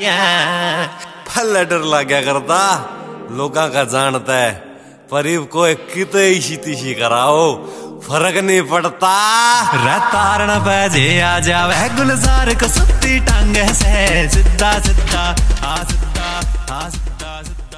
भला डर लाग्या करता। लोका का जानता है परीब को कित इसी तिशी कराओ। फ़र्क नहीं पड़ता। रतारण बजे आ जावे गुलजार को सुत्ती टांगे से सिद्धा सिद्धा आ सिद्धा आ सिद्धा सिद्धा।